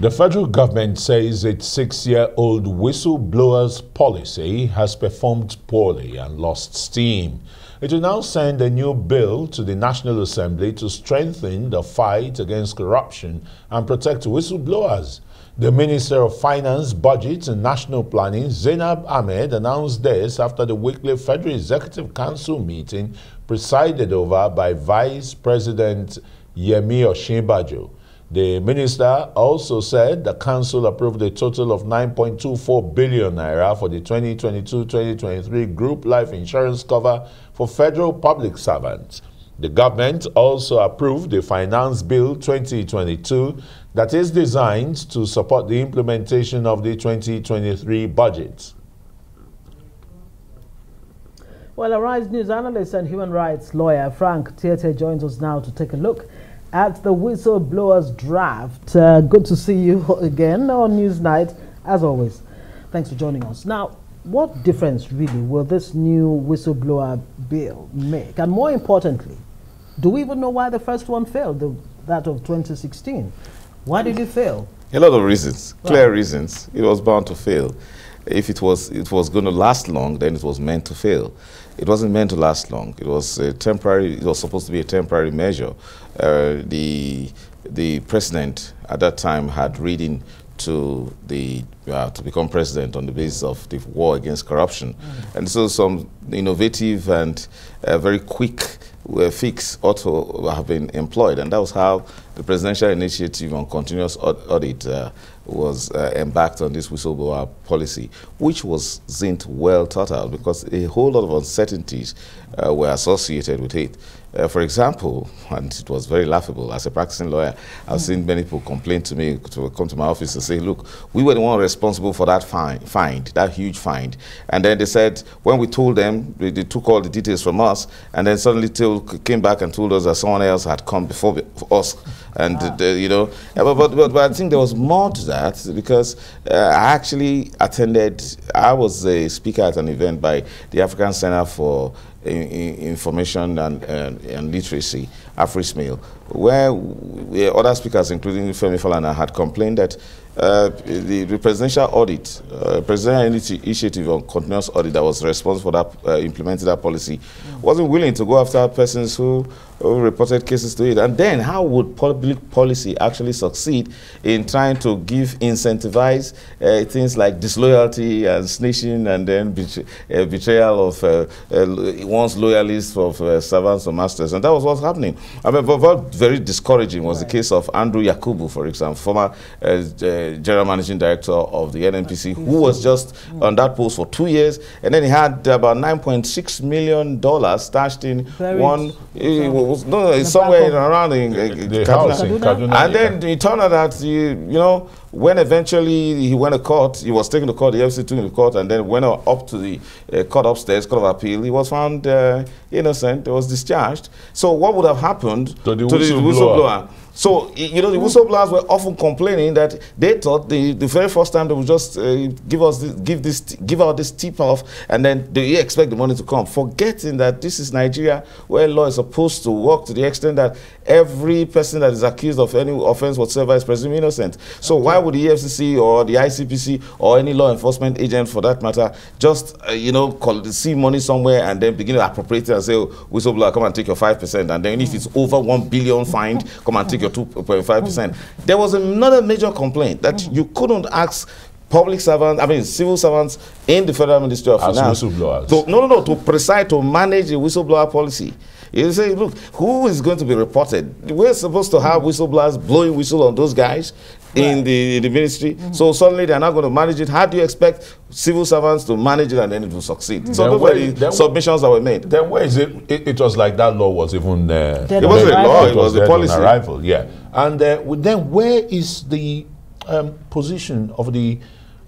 The federal government says its six-year-old whistleblowers policy has performed poorly and lost steam. It will now send a new bill to the National Assembly to strengthen the fight against corruption and protect whistleblowers. The Minister of Finance, Budget and National Planning, Zainab Ahmed, announced this after the weekly Federal Executive Council meeting presided over by Vice President Yemi Osinbajo. The minister also said the council approved a total of 9.24 billion naira for the 2022-2023 group life insurance cover for federal public servants. The government also approved the Finance Bill 2022 that is designed to support the implementation of the 2023 budget. Well, Arise News analyst and human rights lawyer Frank Tietie joins us now to take a look at the whistleblowers draft. Uh, good to see you again on Newsnight, as always. Thanks for joining us. Now, what difference really will this new whistleblower bill make? And more importantly, do we even know why the first one failed, the, that of 2016? Why did it fail? A lot of reasons, clear reasons. It was bound to fail. If it was, it was going to last long, then it was meant to fail. It wasn't meant to last long. It was a temporary. It was supposed to be a temporary measure. Uh, the the president at that time had reading to the uh, to become president on the basis of the war against corruption, mm. and so some innovative and uh, very quick uh, fix ought to have been employed, and that was how the presidential initiative on continuous audit uh, was uh, embarked on this whistleblower policy, which was not well thought out because a whole lot of uncertainties uh, were associated with it. Uh, for example, and it was very laughable, as a practicing lawyer, I've mm. seen many people complain to me, to come to my office and say, look, we were the one responsible for that fine, find, that huge find. And then they said, when we told them, they, they took all the details from us, and then suddenly came back and told us that someone else had come before us. And, ah. the, you know, but, but, but, but, I think there was more to that because uh, I actually attended, I was a speaker at an event by the African Center for information and, and, and literacy, AFRICMIL, where other speakers, including Femi Falana, had complained that uh, the, the, presidential audit, uh, presidential initiative on continuous audit that was responsible for that, uh, implementing that policy, mm. wasn't willing to go after persons who who reported cases to it. And then how would public policy actually succeed in trying to give, incentivize uh, things like disloyalty and snitching and then betray, uh, betrayal of uh, uh one's loyalists of uh, servants or masters. And that was what's happening. I mean, but what very discouraging was right. the case of Andrew Yakubu, for example, former uh, general managing director of the NNPC, who was just mm. on that post for two years. And then he had about $9.6 million stashed in very one was no, it's somewhere around in, uh, the Kaduna. In Kaduna. And then yeah. it turned out that you, you know when eventually he went to court, he was taken to court. The FC took him to court, and then went up to the uh, court upstairs, court of appeal. He was found uh, innocent. He was discharged. So what would have happened to the, to whistleblower? The whistleblower? So, you know, the whistleblowers were often complaining that they thought the, the very first time they would just uh, give us this, give this give out this tip off and then they expect the money to come, forgetting that this is Nigeria where law is supposed to work to the extent that every person that is accused of any offense whatsoever is presumed innocent. So okay. why would the EFCC or the ICPC or any law enforcement agent for that matter just, uh, you know, call, see money somewhere and then begin to appropriate it and say, oh, whistleblower, come and take your 5%. And then if it's over 1 billion fined, come and take your 2.5%. There was another major complaint that mm. you couldn't ask public servants, I mean civil servants in the Federal Ministry of As Finance. Whistleblowers. To, no, no, no, to preside, to manage the whistleblower policy. You say, look, who is going to be reported? We're supposed to have whistleblowers blowing whistle on those guys right. in, the, in the ministry. Mm -hmm. So suddenly they're not going to manage it. How do you expect civil servants to manage it and then it will succeed? Mm -hmm. So those were the submissions that were made. Then where is it? It, it was like that law was even... Uh, it wasn't a law, it, was, was the policy. Arrival, yeah. And uh, then where is the um, position of the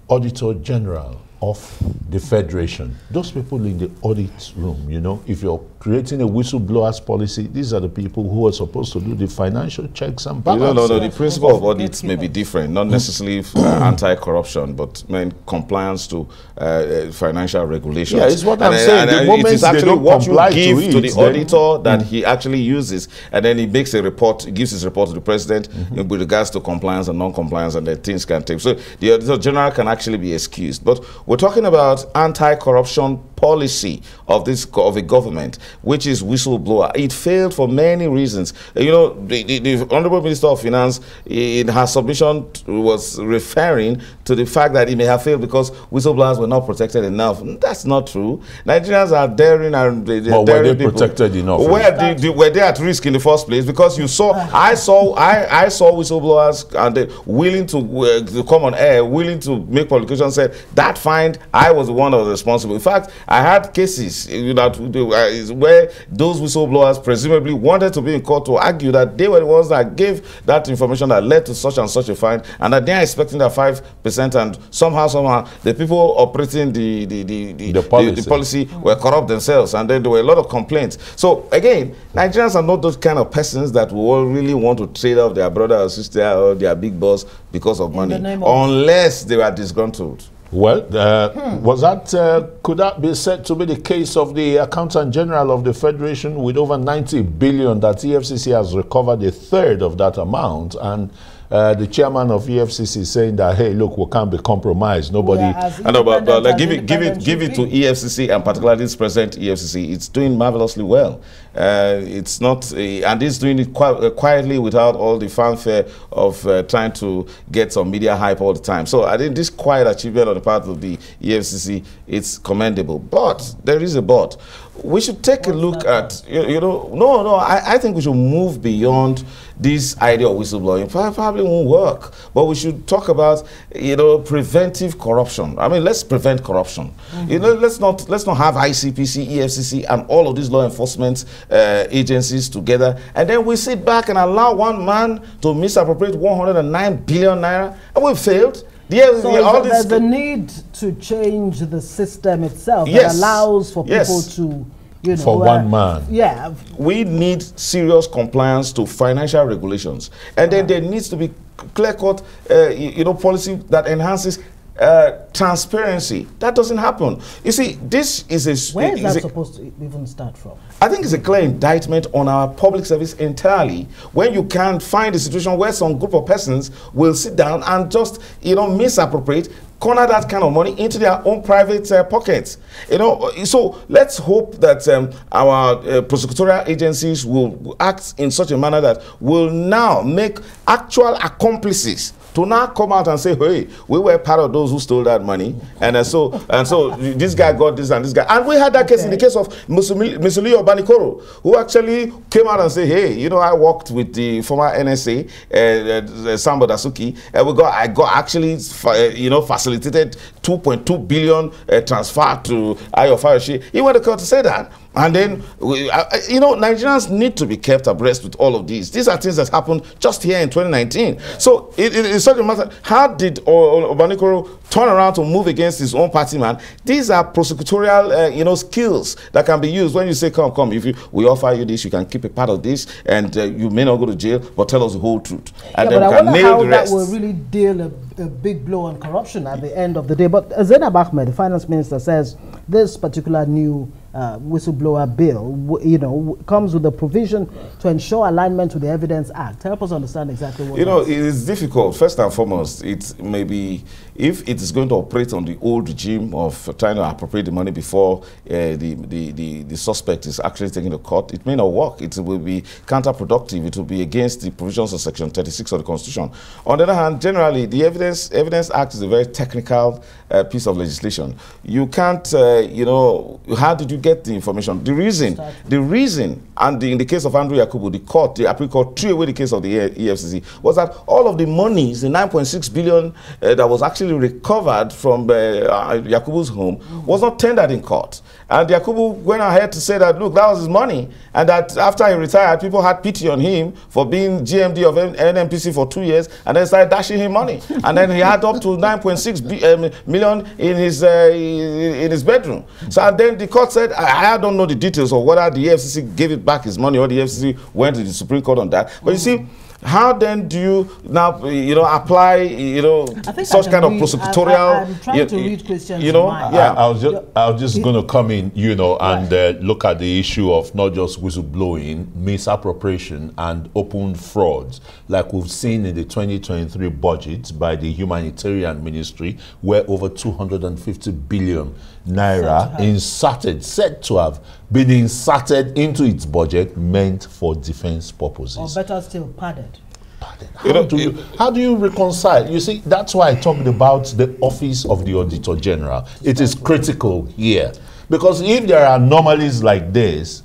Auditor General? Of the federation, those people in the audit room, you know, if you're creating a whistleblowers policy, these are the people who are supposed to do the financial checks and balances. No, no, no. The principle of audits may be different, not necessarily uh, anti-corruption, but mean compliance to uh, uh, financial regulations. Yeah, it's what I'm saying. And, the moment it is they actually don't what you comply give to, to, it, the auditor that he actually uses, and then he makes a report, gives his report to the president with regards to compliance and non-compliance, and then things can take. So the auditor general can actually be excused. But we're talking about anti-corruption policy of this of a government, which is whistleblower. It failed for many reasons. Uh, You know, the, the, the Honorable Minister of Finance in her submission was referring to the fact that it may have failed because whistleblowers were not protected enough. That's not true. Nigerians are daring and they, they're But were daring they people. protected enough? Where the, the, were they at risk in the first place? Because you saw, I saw, I, I saw whistleblowers and they willing to, uh, to come on air, willing to make publications. Said that find I was the one that was responsible. In fact, I had cases uh, that uh, where those whistleblowers presumably wanted to be in court to argue that they were the ones that gave that information that led to such and such a fine, and that they are expecting that five percent, and somehow, somehow, the people operating the the the, the, The policy. the policy were corrupt themselves, and then there were a lot of complaints. So again, Nigerians are not those kind of persons that will really want to trade off their brother or sister or their big boss because of money, of- unless they are disgruntled. Well, uh, was that uh, could that be said to be the case of the accountant general of the federation with over 90 billion that EFCC has recovered a third of that amount, and uh, the chairman of EFCC is saying that hey, look, we can't be compromised. Nobody. Yeah, I know, but, but like, give it, give it, give it to EFCC and particularly this present EFCC. It's doing marvelously well. Uh, it's not, uh, and it's doing it qui- uh, quietly without all the fanfare of uh, trying to get some media hype all the time. So I think this quiet achievement on the part of the EFCC it's commendable. But there is a but. We should take a look at, you, you know, no, no. I, I think we should move beyond this idea of whistleblowing. Probably won't work, but we should talk about, you know, preventive corruption. I mean, let's prevent corruption. You know, let's not let's not have ICPC, EFCC, and all of these law enforcement uh, agencies together, and then we sit back and allow one man to misappropriate 109 billion naira, and we failed. The, So the- is all there's a need to change the system itself Yes. that allows for Yes. people to, you know, For uh, one man. Yeah, we need serious compliance to financial regulations and then there needs to be clear cut uh, you, you know policy that enhances uh, transparency that doesn't happen you see this is a where is is that a- supposed to even start from? I think it's a clear indictment on our public service entirely. When you can't find a situation where some group of persons will sit down and just, you know, misappropriate, corner that kind of money into their own private uh, pockets. You know, so let's hope that um, our uh, prosecutorial agencies will act in such a manner that will now make actual accomplices to now come out and say, "Hey, we were part of those who stole that money," and uh, so and so this guy got this and this guy, and we had that case in the case of Musiliu Banikoro, who actually came out and said, "Hey, you know, I worked with the former NSA, uh, uh, Sambo Dasuki, and we got I got actually, fa- uh, you know, facilitated 2.2 billion uh, transfer to Ayo Fayose." He went to court to say that. And then, we, you know, Nigerians need to be kept abreast with all of these. These are things that happened just here in 2019. So it, it- it's such a matter. How did Obanikoro turn around to move against his own party man? These are prosecutorial, uh, you know, skills that can be used when you say, "Come, come. If you, we offer you this, you can keep a part of this, and uh, you may not go to jail, but tell us the whole truth, and yeah, then but I can wonder nail how that will really deal a, a big blow on corruption at the end of the day. But Zainab Ahmed, the finance minister, says this particular new uh, whistleblower bill, w- you know, w- comes with a provision to ensure alignment with the Evidence Act. Help us understand exactly what. You know, it is difficult. First and foremost, it may be if it is going to operate on the old regime of trying to appropriate the money before uh, the, the, the, the suspect is actually taken to court, it may not work. It will be counterproductive. It will be against the provisions of Section 36 of the Constitution. On the other hand, generally, the Evidence Evidence Act is a very technical uh, piece of legislation. You can't, uh, you know, how did you get the information? The reason, the reason, and the, in the case of Andrew Yakubu, the court, the Appeal Court threw away the case of the EFCC, was that all of the monies, the 9.6 billion uh, that was actually recovered from uh, Yakubu's home, mm -hmm. was not tendered in court. And Yakubu went ahead to say that, look, that was his money. And that after he retired, people had pity on him for being GMD of NNPC for two years and then started dashing him money. and then he had up to 9.6 um, million in his, uh, in his bedroom. So and then the court said, I, I, don't know the details of whether the FCC gave it back his money or the FCC went to the Supreme Court on that. But you see, how then do you now, you know, apply, you know, such kind read, of prosecutorial? I, am trying you, to read questions. You know, yeah. I, I, was just, I was just going to come in, you know, and uh, look at the issue of not just whistleblowing, misappropriation, and open frauds, like we've seen in the 2023 budget by the Humanitarian Ministry, where over 250 billion naira inserted, said to have been inserted into its budget meant for defense purposes. Or better still, padded. Padded. How, you know, do you, how do you reconcile? You see, that's why I talked about the office of the Auditor General. It is critical here. Because if there are anomalies like this,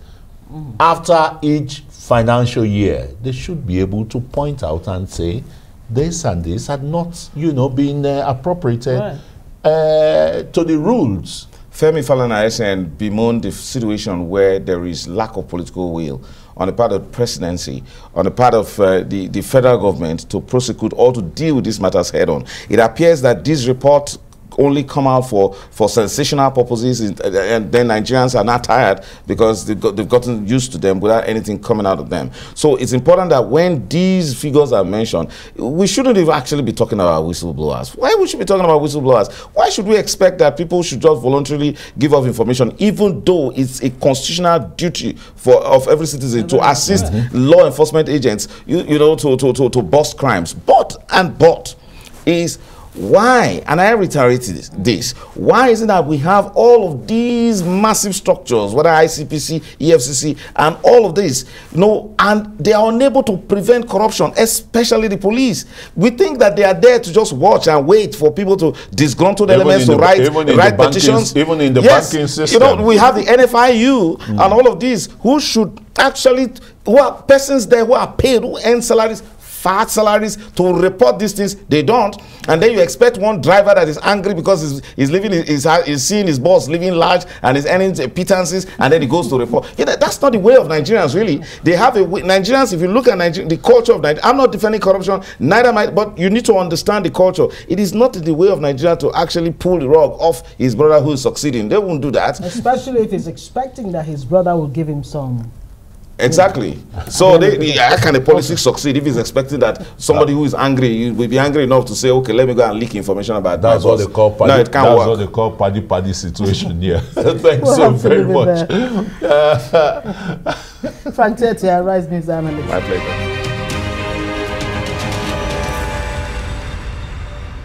mm. after each financial year, they should be able to point out and say, this and this had not, you know, been uh, appropriated right. uh, to the rules. Femi Falana bemoaned the situation where there is lack of political will on the part of the presidency, on the part of uh, the, the federal government to prosecute or to deal with these matters head on. It appears that this report only come out for, for sensational purposes, and then Nigerians are not tired because they've, got, they've gotten used to them without anything coming out of them. So it's important that when these figures are mentioned, we shouldn't even actually be talking about whistleblowers. Why we should be talking about whistleblowers? Why should we expect that people should just voluntarily give up information, even though it's a constitutional duty for of every citizen to assist law enforcement agents, you, you know, to, to, to, to bust crimes. But and but is why, and I reiterate this, why is it that we have all of these massive structures, whether ICPC, EFCC, and all of this, you know, and they are unable to prevent corruption, especially the police. We think that they are there to just watch and wait for people to disgruntled even elements to write, write petitions. Banking, even in the yes, banking system. You know, we have the NFIU mm. and all of these who should actually, who are persons there who are paid, who earn salaries fat salaries to report these things. They don't. And then you expect one driver that is angry because he's, he's living, he's, he's seeing his boss living large and he's earning pittances and then he goes to report. You know, that's not the way of Nigerians, really. They have a Nigerians, if you look at Niger the culture of Nigeria, I'm not defending corruption, neither am I, but you need to understand the culture. It is not the way of Nigeria to actually pull the rug off his brother who is succeeding. They won't do that. Especially if he's expecting that his brother will give him some Exactly. So they, they, how can a policy succeed if he's expecting that somebody who is angry will be angry enough to say, okay, let me go and leak information about that's that. What they call paddy, no, it can't that's work. what they call paddy paddy situation here. Thanks we'll so very much. Frank Tetteh, Rise News Analyst. My pleasure.